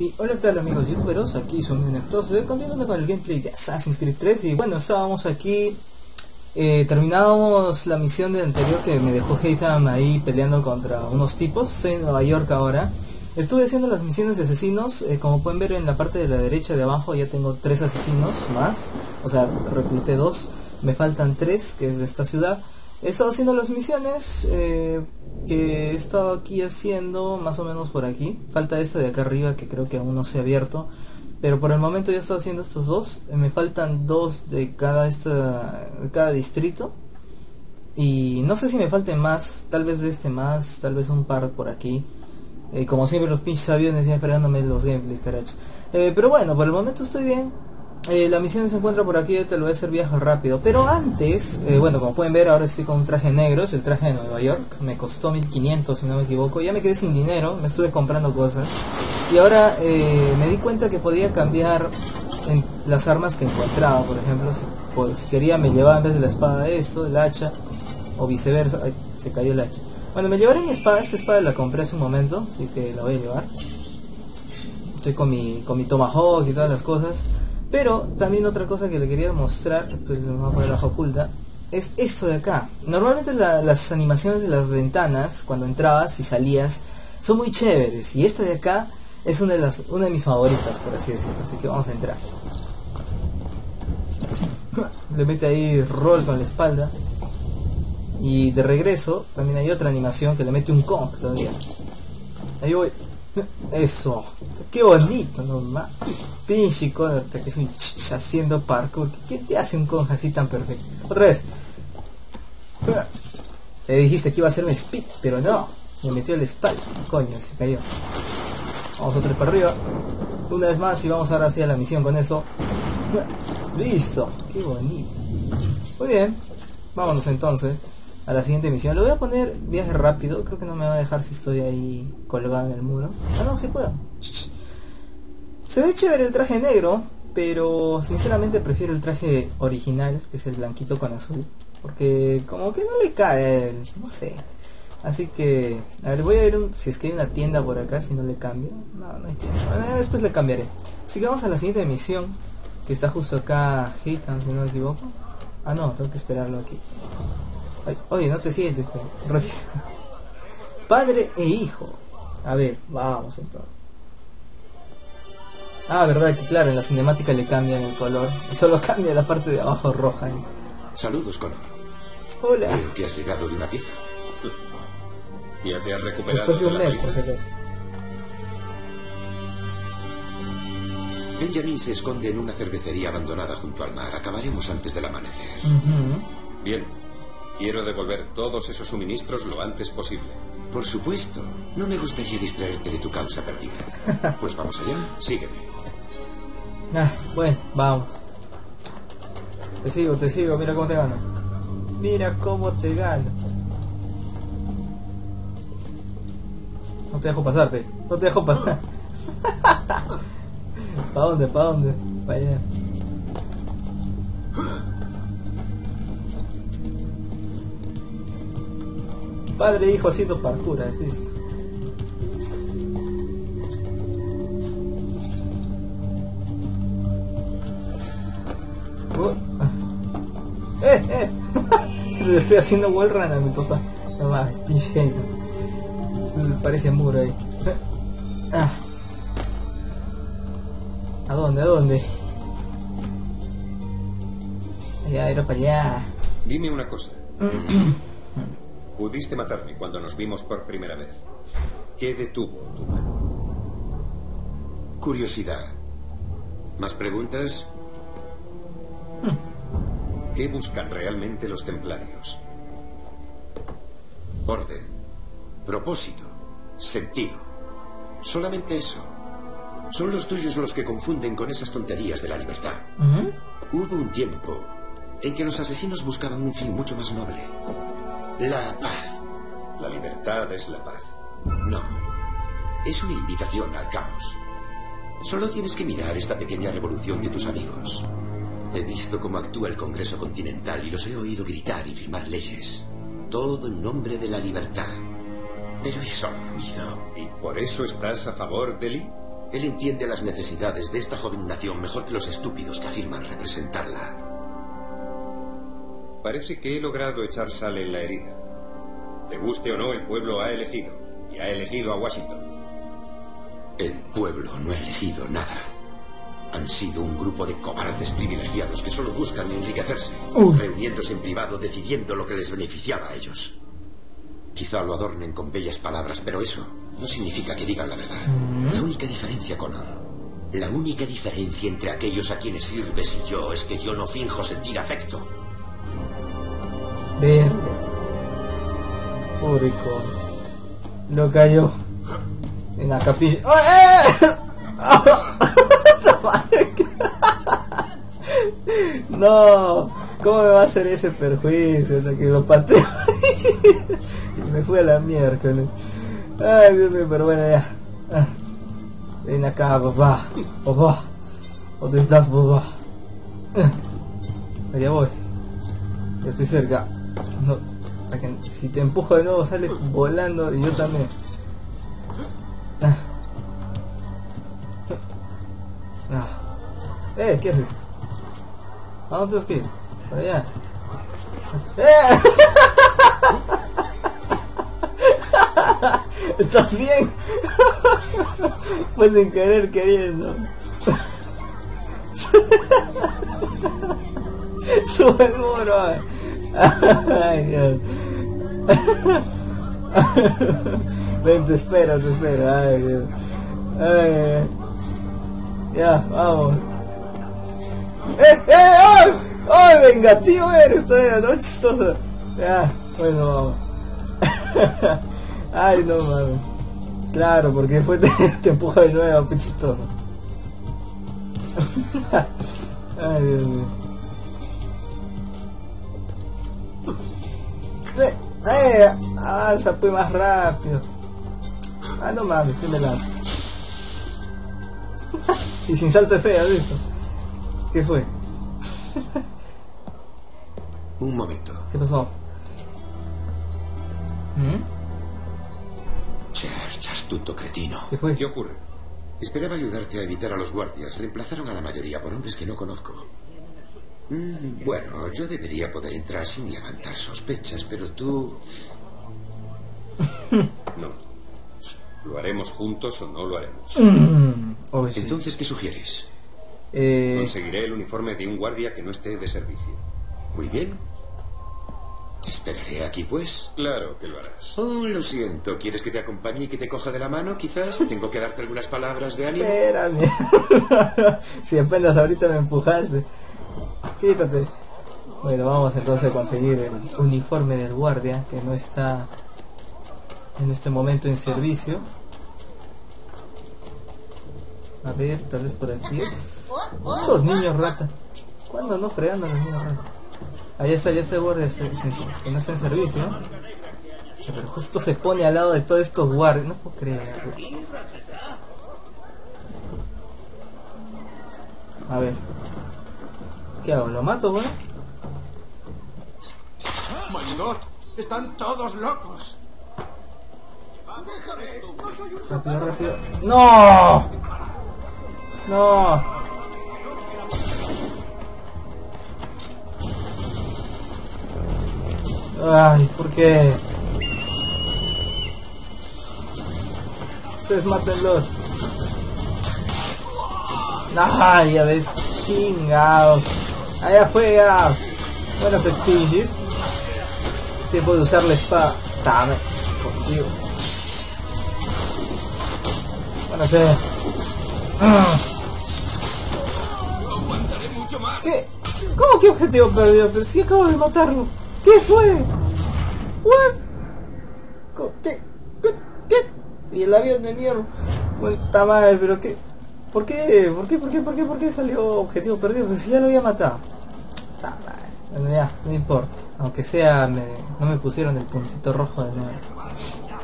Y hola, ¿qué tal amigos youtuberos? Aquí son Nectos, continuando con el gameplay de Assassin's Creed 3 y bueno, estábamos aquí, eh, terminábamos la misión de anterior que me dejó Haytham ahí peleando contra unos tipos, estoy en Nueva York ahora. Estuve haciendo las misiones de asesinos, eh, como pueden ver en la parte de la derecha de abajo ya tengo tres asesinos más, o sea, recluté dos, me faltan tres, que es de esta ciudad. He estado haciendo las misiones eh, que he estado aquí haciendo, más o menos por aquí. Falta esta de acá arriba que creo que aún no se ha abierto. Pero por el momento ya estado haciendo estos dos. Eh, me faltan dos de cada, esta, de cada distrito. Y no sé si me falten más, tal vez de este más, tal vez un par por aquí. Eh, como siempre los pinches aviones ya fregándome los gameplays, caracho. pero bueno, por el momento estoy bien. Eh, la misión se encuentra por aquí, te lo voy a hacer viaje rápido. Pero antes, eh, bueno, como pueden ver, ahora estoy con un traje negro, es el traje de Nueva York. Me costó 1500 si no me equivoco. Ya me quedé sin dinero, me estuve comprando cosas. Y ahora eh, me di cuenta que podía cambiar en las armas que encontraba. Por ejemplo, si, pues, quería me llevaba en vez de la espada esto, el hacha, o viceversa. Ay, se cayó el hacha. Bueno, me llevaré mi espada, esta espada la compré hace un momento, así que la voy a llevar. Estoy con mi, con mi tomahawk y todas las cosas. Pero también otra cosa que le quería mostrar, pues me a poner bajo oculta, es esto de acá. Normalmente las animaciones de las ventanas, cuando entrabas y salías, son muy chéveres. Y esta de acá es una de, las, una de mis favoritas, por así decirlo. Así que vamos a entrar. Le mete ahí roll con la espalda. Y de regreso también hay otra animación que le mete un Kong todavía. Ahí voy. Eso. Qué bonito, nomás. Pinche Connor, que es un ch haciendo parkour. ¿Qué te hace un conja así tan perfecto? Otra vez. Te dijiste que iba a un speed, pero no. Me metió el espalda. Coño, se cayó. Vamos otra vez para arriba. Una vez más y vamos ahora hacia la misión con eso. Listo. Qué bonito. Muy bien. Vámonos entonces a la siguiente misión. Lo voy a poner viaje rápido. Creo que no me va a dejar si estoy ahí colgado en el muro. Ah, no, sí puedo. Se ve chévere el traje negro, pero sinceramente prefiero el traje original, que es el blanquito con azul. Porque como que no le cae, no sé. Así que, a ver, voy a ver si es que hay una tienda por acá, si no le cambio. No, no hay tienda. después le cambiaré. Vamos a la siguiente misión, que está justo acá, Hitan, si no me equivoco. Ah, no, tengo que esperarlo aquí oye, no te sientes, Gracias. Padre e hijo. A ver, vamos entonces. Ah, verdad que claro, en la cinemática le cambian el color. Y solo cambia la parte de abajo roja. Saludos, Connor. Hola. Creo que has llegado de una pieza. Ya te has recuperado. Después de un mes, por acaso. Benjamin se esconde en una cervecería abandonada junto al mar. Acabaremos antes del amanecer. Bien, Quiero devolver todos esos suministros lo antes posible. Por supuesto. No me gustaría distraerte de tu causa perdida. Pues vamos allá. Sígueme. Ah, bueno, vamos. Te sigo, te sigo. Mira cómo te gano. Mira cómo te gano. No te dejo pasar, pe. No te dejo pasar. ¿Para dónde? ¿Para dónde? Para allá. Padre e hijo haciendo parkour, así es. Oh. ¡Eh, eh! Le estoy haciendo wall run a mi papá. No más, pinche hater. Parece muro ahí. Ah. ¿A dónde? ¿A dónde? Allá, era para allá. Dime una cosa. Pudiste matarme cuando nos vimos por primera vez. ¿Qué detuvo tu mano? Curiosidad. ¿Más preguntas? ¿Qué buscan realmente los templarios? Orden, propósito, sentido. Solamente eso. Son los tuyos los que confunden con esas tonterías de la libertad. Hubo un tiempo en que los asesinos buscaban un fin mucho más noble. La paz. La libertad es la paz. No. Es una invitación al caos. Solo tienes que mirar esta pequeña revolución de tus amigos. He visto cómo actúa el Congreso Continental y los he oído gritar y firmar leyes. Todo en nombre de la libertad. Pero es solo ruido. ¿Y por eso estás a favor de Lee? Él entiende las necesidades de esta joven nación mejor que los estúpidos que afirman representarla. Parece que he logrado echar sal en la herida. Te guste o no, el pueblo ha elegido. Y ha elegido a Washington. El pueblo no ha elegido nada. Han sido un grupo de cobardes privilegiados que solo buscan enriquecerse, reuniéndose en privado decidiendo lo que les beneficiaba a ellos. Quizá lo adornen con bellas palabras, pero eso no significa que digan la verdad. Mm. La única diferencia, Connor, la única diferencia entre aquellos a quienes sirves y yo es que yo no finjo sentir afecto. Verde. Pobre Lo cayó en la capilla. no, ¿cómo me va a hacer ese perjuicio? Que lo pateo. me fui a la miércoles. Ay, Dios pero bueno, ya. Ah. Ven acá, papá. Papá. ¿Dónde estás, papá? Ah. Allá voy. Ya estoy cerca. Si te empujo de nuevo sales volando y yo también. Ah. Ah. Eh, ¿qué haces? ¿A dónde tienes que ir? Para allá. ¡Eh! ¿Estás bien? pues sin querer queriendo. Sube el muro. Ay, Dios. Ven, te espero, te espero. Ay, Dios. Ay, ya, vamos. ¡Eh, eh! ¡Ay! ¡Ay, vengativo eres! Todavía, chistoso. Ya, bueno, vamos. Ay, no mames. Claro, porque fue te, te empuja de nuevo, fue. Ay, Dios mío. Eh, eh, avanza pues más rápido. Ah, no mames, que me lanzo. y sin salto de feo, ¿visto? ¿Qué fue? Un momento. ¿Qué pasó? ¿Mm? Cherch, astuto cretino. ¿Qué fue? ¿Qué ocurre? Esperaba ayudarte a evitar a los guardias. Reemplazaron a la mayoría por hombres que no conozco. Mm, bueno, yo debería poder entrar sin levantar sospechas, pero tú... no. ¿Lo haremos juntos o no lo haremos? Mm, Entonces, ¿qué sugieres? Eh... Conseguiré el uniforme de un guardia que no esté de servicio. Muy bien. Esperaré aquí, pues. Claro que lo harás. Oh, lo siento. ¿Quieres que te acompañe y que te coja de la mano, quizás? Tengo que darte algunas palabras de ánimo. Espérame. si apenas ahorita me empujaste. Quítate. Bueno, vamos entonces a conseguir el uniforme del guardia, que no está en este momento en servicio. A ver, tal vez por aquí es... Estos niños rata. ¿Cuándo no fregando los niños rata? Ahí está, ya se guardia que no está en servicio. Pero justo se pone al lado de todos estos guardias. No puedo creerlo. A ver. ¿Qué hago? ¿Lo mato, güey? ¡Están todos locos! Rápido, rápido. ¡No! ¡No! Ay, ¿por qué? Ustedes mátenlos. Ay, ya ves, chingados. Allá fue ya. Buenos activities. Tiempo de usar la espada. Dame, contigo. Bueno, sé. ¿Qué? ¿Cómo que objetivo perdido? Pero si acabo de matarlo. ¿Qué fue? ¿What? ¿Qué? ¿Qué? ¿Qué? Y el avión de mierda. Puta madre, pero qué. ¿Por qué? ¿Por qué? ¿Por qué? ¿Por qué? ¿Por qué salió objetivo perdido? Pues si ya lo había matado. Bueno, ya, no importa. Aunque sea, me, no me pusieron el puntito rojo de nuevo.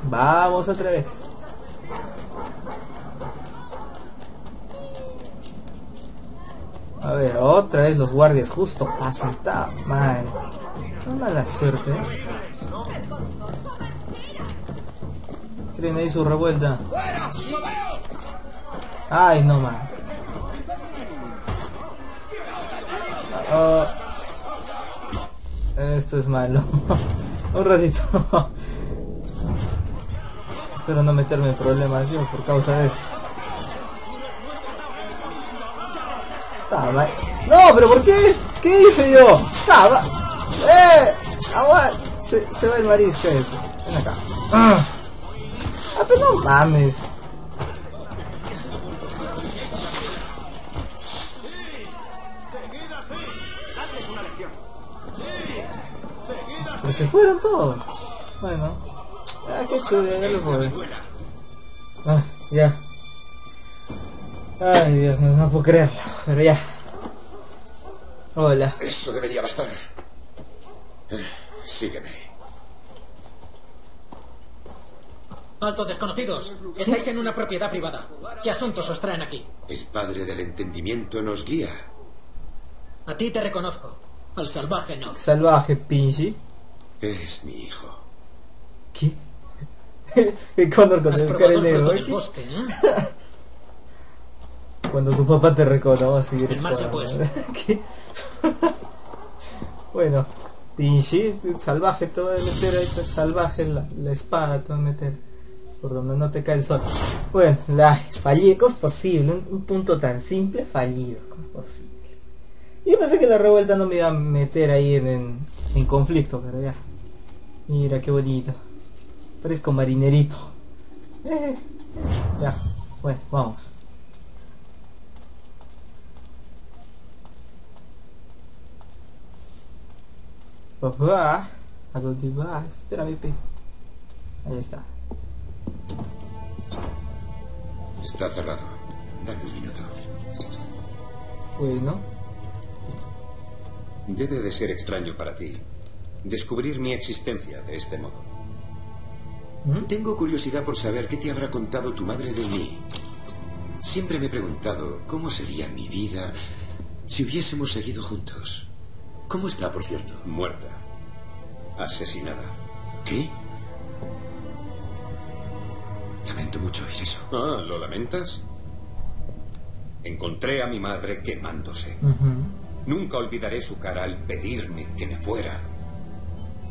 Vamos otra vez. A ver, otra vez los guardias justo pasan. Madre. No mala suerte. ¿eh? Creen ahí su revuelta. Ay, no, man. Ah, esto es malo. Un ratito. Espero no meterme en problemas yo por causa de eso. No, pero ¿por qué? ¿Qué hice yo? ¡Eh! Agua. Se, va el marisco ese. Ven acá. Ah, pero no mames. Pero se fueron todos. Bueno. Ah, qué chulo, ya los voy. Ah, ya. Ay, Dios, no, no puedo creerlo. Pero ya. Hola. Eso debería bastar. Eh, sígueme. Alto desconocidos, estáis en una propiedad privada. ¿Qué asuntos os traen aquí? El padre del entendimiento nos guía. A ti te reconozco. Al salvaje no. Salvaje, Pinji. Es mi hijo. ¿Qué? el cóndor con Has el bosque, ¿eh? Cuando tu papá te reconoce y eres En marcha, pues. ¿Qué? bueno, Pinji, salvaje, te voy a meter ahí, pues, salvaje la, la espada, te voy a meter por donde no te cae el sol. Bueno, la fallé, ¿cómo es posible? Un, un punto tan simple, fallido, ¿cómo es posible? Yo pensé que la revuelta no me iba a meter ahí en, en, en conflicto, pero ya. Mira qué bonito. Parezco marinerito. Eh, ya, bueno, vamos. Papá, ¿a dónde vas? Espérame, pe. Ahí está. Está cerrado. Dame un minuto. Bueno, Debe de ser extraño para ti descubrir mi existencia de este modo. ¿Mm? Tengo curiosidad por saber qué te habrá contado tu madre de mí. Siempre me he preguntado cómo sería mi vida si hubiésemos seguido juntos. ¿Cómo está, por cierto? Muerta. Asesinada. ¿Qué? Lamento mucho oír eso. Ah, ¿lo lamentas? Encontré a mi madre quemándose. Nunca olvidaré su cara al pedirme que me fuera.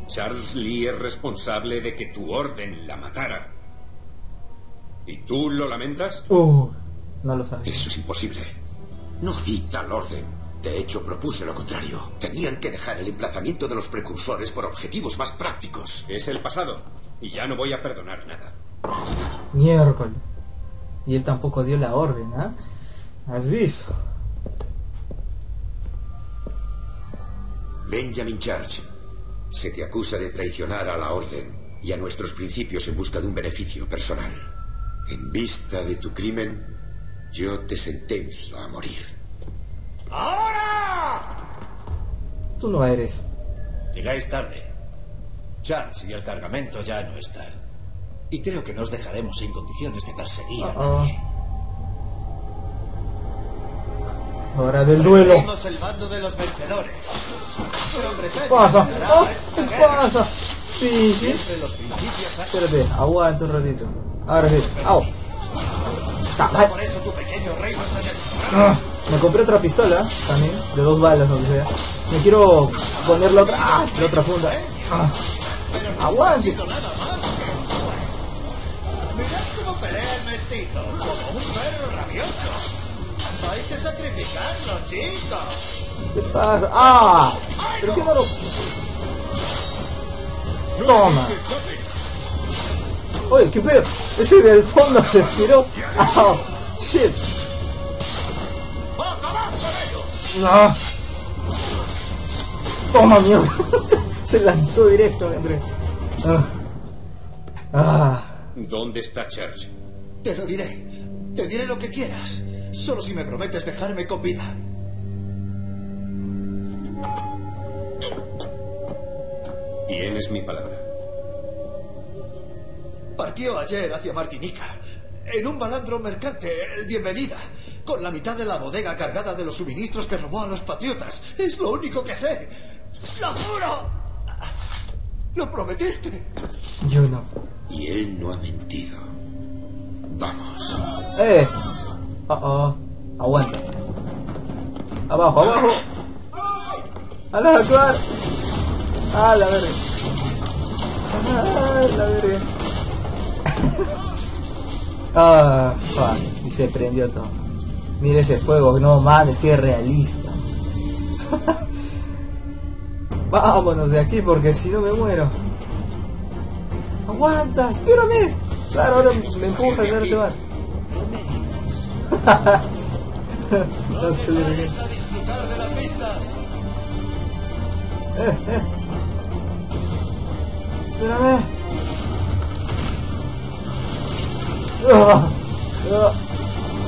Charles Lee es responsable de que tu orden la matara. ¿Y tú lo lamentas? Uh, no lo sabía. Eso es imposible. No di tal orden. De hecho, propuse lo contrario. Tenían que dejar el emplazamiento de los precursores por objetivos más prácticos. Es el pasado. Y ya no voy a perdonar nada. Miércoles. Y él tampoco dio la orden, ¿ah? ¿Has visto? Benjamin Church, se te acusa de traicionar a la orden y a nuestros principios en busca de un beneficio personal. En vista de tu crimen, yo te sentencio a morir. Tú no eres. Llegáis tarde. Charles y el cargamento ya no están. Y creo que nos dejaremos en condiciones de perseguir a Uh-oh. nadie. Hora del duelo. El bando de los vencedores. ¿Qué pasa? Oh, ¿Qué pasa? Sí, sí. Espérate, aguanta un ratito. Ahora sí. ¡Au! Por eso tu pequeño reino ah, Me compré otra pistola también, de dos balas, que sea. Me quiero poner la otra, ah, la otra funda. Ah, aguante. Mirad cómo pelea el mestizo, como un perro rabioso. Hay que sacrificarlo, chicos. ¿Qué pasa? ¡Ah! ¿Pero qué no lo...? Toma. Oye, ¿qué pedo? Ese del fondo se estiró. ¡Ah! ¡Shit! ¡No! ¡Toma, mierda! se lanzó directo, André. Ah. Ah. ¿Dónde está Church? Te lo diré. Te diré lo que quieras. Solo si me prometes dejarme con vida. Tienes mi palabra. Partió ayer hacia Martinica. En un balandro mercante, el Bienvenida. Con la mitad de la bodega cargada de los suministros que robó a los patriotas. Es lo único que sé. ¡Lo juro! ¡Lo prometiste! Yo no. Y él no ha mentido. Vamos. ¡Eh! Oh, oh. Aguanta. Abajo, abajo. A la actuar. Ah, la verga. Ah, la verga. ah, fuck. Y se prendió todo. Mira ese fuego, no mames, que realista. Vámonos de aquí porque si no me muero. Aguanta, espérame. Claro, ahora me empuja y ahora te vas. No se le a disfrutar de las. Espérame. Ah, ah,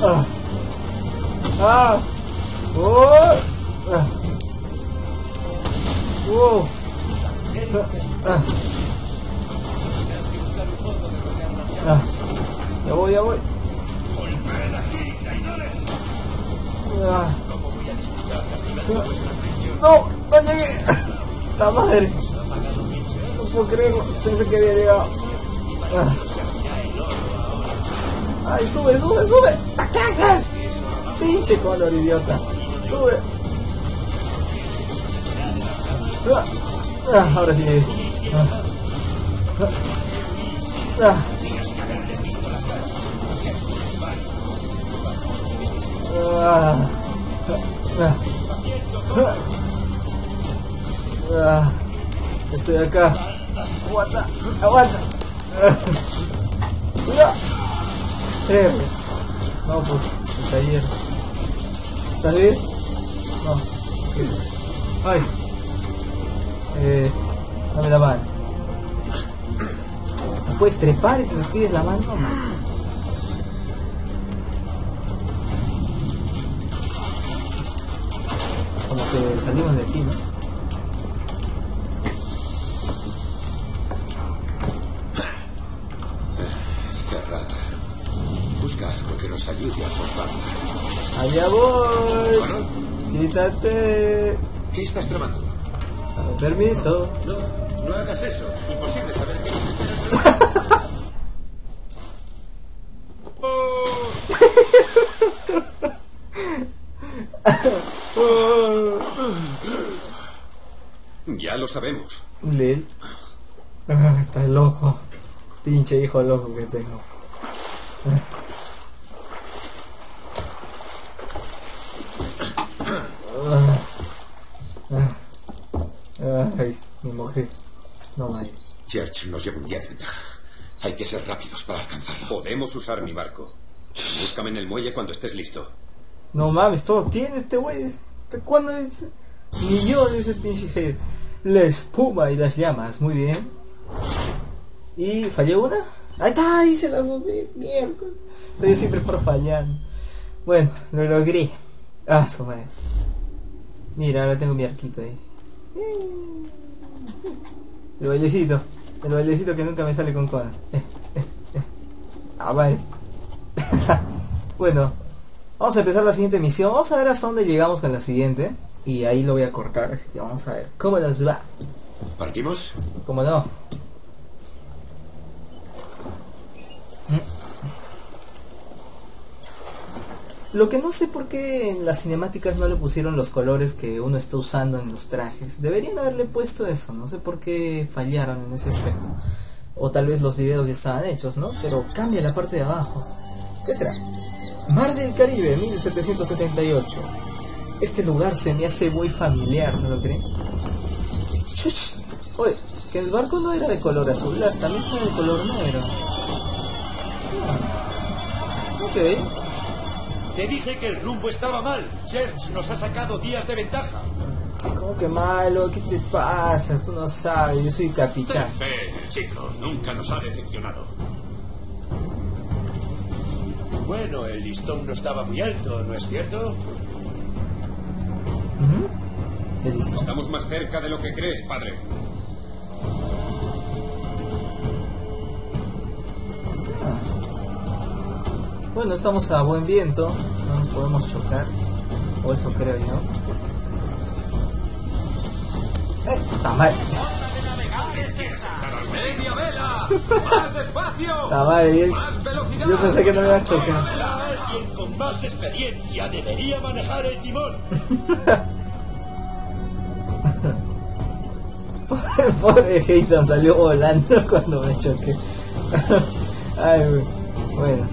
ah. Ah. Oh. Ah. Ah. Ah. Ya voy, ya voy. Ah. No, no llegué. La madre. No puedo creerlo. Pensé que había llegado. Ah. Ay, sube, sube, sube. ¿A haces? Pinche color, idiota. Sube. Ah, ah, ahora sí. Ah. Ah. Estoy acá. Aguanta, aguanta. Ah. Eh, no, pues, el taller. ¿Estás bien? No. Ay. Eh, dame la mano. ¿No puedes trepar y me pides la mano? Como que salimos de aquí, ¿no? Cerrada. Busca algo que nos ayude a forzarla. Allá voy. Quítate. ¿Qué estás tramando? Dame permiso. No, no hagas eso. Imposible saber qué nos espera. Ya lo sabemos. Lil. Ah, estás loco. Pinche hijo loco que tengo. Ah. Ah. Ay, me mojé. No vaya. Church nos lleva un día de ventaja. Hay que ser rápidos para alcanzarlo. Podemos usar mi barco. Búscame en el muelle cuando estés listo. No mames, todo tiene este güey. ¿Hasta ¿Cuándo es? Ni yo de ese pinche head. La espuma y las llamas, muy bien. ¿Y fallé una? Ahí está, hice las dos mierda. Estoy siempre por fallar. Bueno, lo logré. Ah, su madre. Mira, ahora tengo mi arquito ahí. El bailecito. El bailecito que nunca me sale con cola. Eh, eh, eh. Ah, vale. bueno, vamos a empezar la siguiente misión. Vamos a ver hasta dónde llegamos con la siguiente. Y ahí lo voy a cortar, así que vamos a ver cómo nos va. ¿Partimos? ¿Cómo no? Lo que no sé por qué en las cinemáticas no le pusieron los colores que uno está usando en los trajes. Deberían haberle puesto eso, no sé por qué fallaron en ese aspecto. O tal vez los videos ya estaban hechos, ¿no? Pero cambia la parte de abajo. ¿Qué será? Mar del Caribe, 1778. Este lugar se me hace muy familiar, ¿no lo creen? Chuch. Oye, que el barco no era de color azul, también era de color negro. Ah. Ok. Te dije que el rumbo estaba mal. Church nos ha sacado días de ventaja. ¿Cómo que malo? ¿Qué te pasa? Tú no sabes, yo soy capitán. Ten fe, chico, nunca nos ha decepcionado. Bueno, el listón no estaba muy alto, ¿no es cierto? ¿Mm? ¿Qué listo? Estamos más cerca de lo que crees, padre. Bueno, estamos a buen viento, no nos podemos chocar, o eso creo yo. ¡Eh! ¡Está mal! ¡Media vela! ¡Más despacio! ¡Está mal! Yo, ¡Más velocidad! yo pensé que no me iba a chocar. Alguien con más experiencia debería manejar el timón. Pobre Haytham salió volando cuando me choqué. Ay, bueno.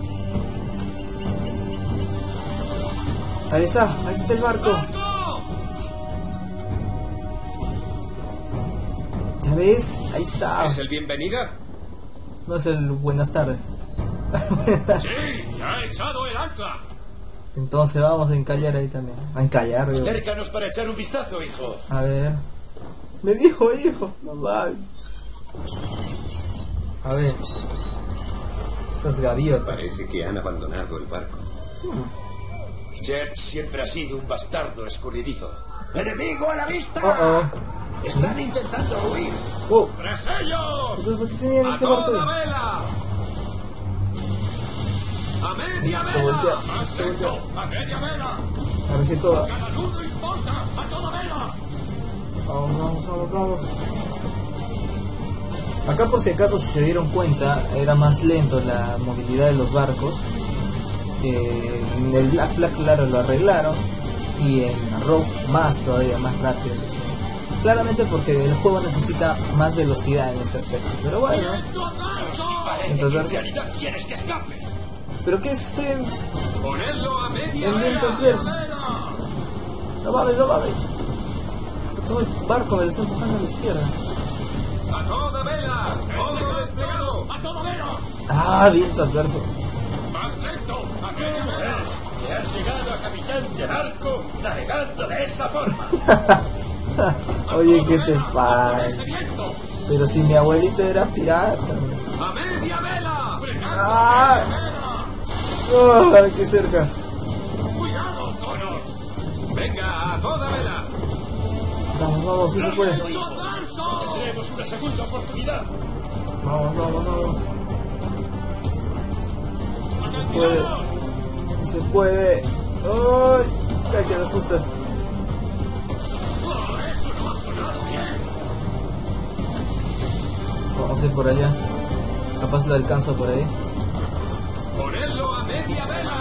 Ahí está, ahí está el barco. ¿Ya ves? Ahí está. ¿Es el bienvenida? No es el buenas tardes. Sí, ya ha echado el ancla. Entonces vamos a encallar ahí también. A encallar. Acércanos para echar un vistazo, hijo. A ver. Me dijo hijo. No va. A ver. Esas gaviotas. Parece que han abandonado el barco. Jet siempre ha sido un bastardo escurridizo. ¡Enemigo a la vista! Oh Están intentando huir. oh. Oh. ¡Tras ellos! Entonces, ¿por qué tenían ¡A ese barco? toda vela! ¡A media vela! ¡A media vela! A ver si todo. ¡Cada luz no importa! ¡A toda vela! Vamos, vamos, vamos, vamos. Acá por si acaso si se dieron cuenta, era más lento la movilidad de los barcos. Eh, en el Black Flag claro lo arreglaron y en Rogue más todavía, más rápido. sea. Claramente porque el juego necesita más velocidad en ese aspecto. Pero bueno, Entonces, quieres que escape. pero que estoy en ¡Ponedlo a media en. No mames, no mames. Todo el barco me lo está empujando a la izquierda. ¡A toda vela! ¡Todo desplegado! ¡A toda vela! Ah, viento adverso. ¡Más lento! ¡A vela! Es que has llegado a capitán de barco navegando de esa forma. Oye, ¿qué te pasa? Pero si mi abuelito era pirata. ¡A media vela! ¡Fregando ¡Ah! a media vela! ¡Ah, ¡Qué cerca! ¡Cuidado, Connor! ¡Venga, a toda vela! Vamos, vamos, sí se puede. Tendremos una segunda oportunidad. Vamos, vamos, vamos. Se puede. Se puede. ¡Ay! Cállate las justas. ¡Eso no ha sonado bien! Vamos a ir por allá. Capaz lo alcanzo por ahí. ¡Ponedlo a media vela!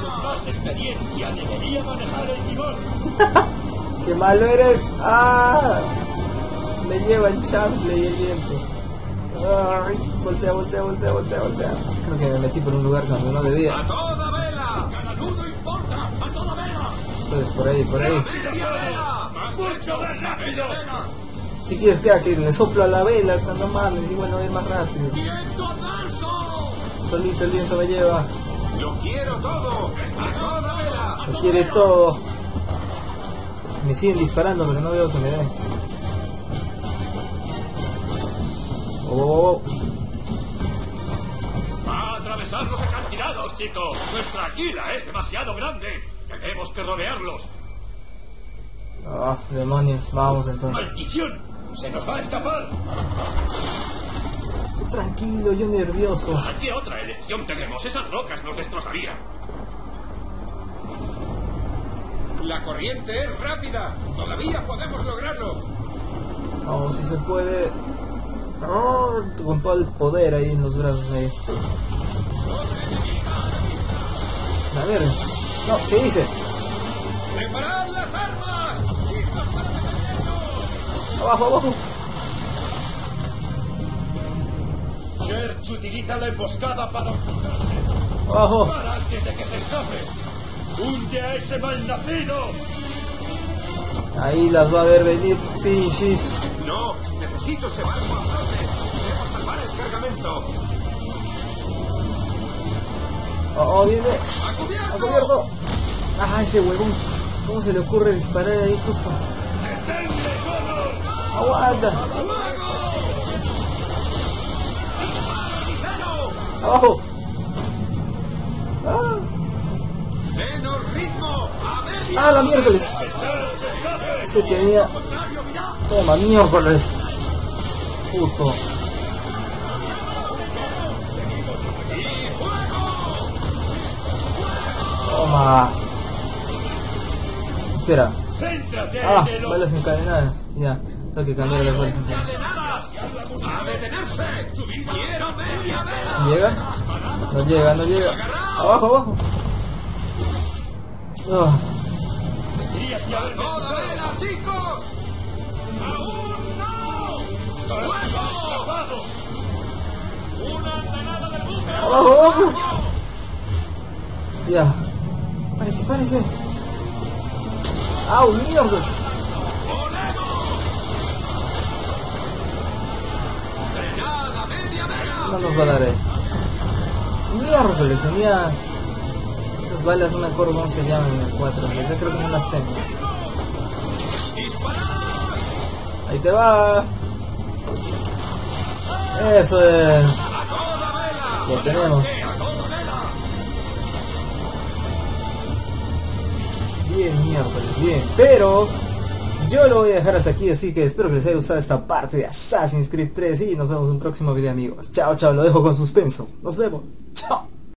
Con más experiencia debería manejar el timón. ¡Qué malo eres! ¡Ah! Me lleva el chanfle y el viento. ¡Ay! Voltea, voltea, voltea, voltea, voltea. Creo que me metí por un lugar donde no debía. ¡A toda vela! ¡Cada luz no importa! ¡A toda vela! Eso es por ahí, por ahí. ¡Media vela! ¡Más ¡Mucho más rápido! ¿Qué quieres que haga? Que le soplo a la vela, no mames, y bueno, ir más rápido. Solito el viento me lleva, ¡Lo quiero todo! ¡A toda vela! me quiere todo. Me siguen disparando, pero no veo que me den. Oh, oh, oh. ¡Va a atravesar los acantilados, chicos! ¡Nuestra aquila es demasiado grande! ¡Tenemos que rodearlos! Ah, demonios, vamos entonces. ¡Maldición! ¡Se nos va a escapar! Tú tranquilo, yo nervioso. ¿A qué otra elección tenemos? Esas rocas nos destrozarían. La corriente es rápida. Todavía podemos lograrlo. Vamos, si se puede. Con todo el poder ahí en los brazos ahí. A ver. No, ¿qué dice? ¡Preparad las armas! ¡Listos para defendernos! Abajo, abajo. Church utiliza la emboscada para ocultarse. Abajo. Para antes de que se escape. ¡Hunde a ese malnacido! Ahí las va a ver venir, pinches. No, necesito ese barco a flote. Debemos salvar el cargamento. Oh, oh, viene. ¡A ¡A cubierto! cubierto! Ah, ese huevón. ¿Cómo se le ocurre disparar ahí justo? ¡Deténle, Connor! ¡Aguanta! ¡Fuego! ¡Abajo! ¡Ah, la miércoles! Se tenía. Toma, miércoles. Puto. Toma. Espera. ¡Céntrate Ah, balas encadenadas. Ya, tengo que cambiar las balas encadenadas. ¿Llega? No llega, no llega. Abajo, abajo. Oh. Que haberme escuchado. chicos! ¡Aún no! ¡Fuego! ¡Una andanada del buque! ¡Abajo, abajo! Ya. Párese, párese. ¡Au, mierda! ¡Frenada, media vela! No nos va a dar, eh. Miércoles, tenía... Esas balas, no me acuerdo cómo se llaman el 4. Yo creo que no las tengo. Ahí te va. Eso es. Lo tenemos. Bien, miércoles, bien. Pero yo lo voy a dejar hasta aquí, así que espero que les haya gustado esta parte de Assassin's Creed 3 y nos vemos en un próximo video amigos. Chao, chao, lo dejo con suspenso. Nos vemos. Chao.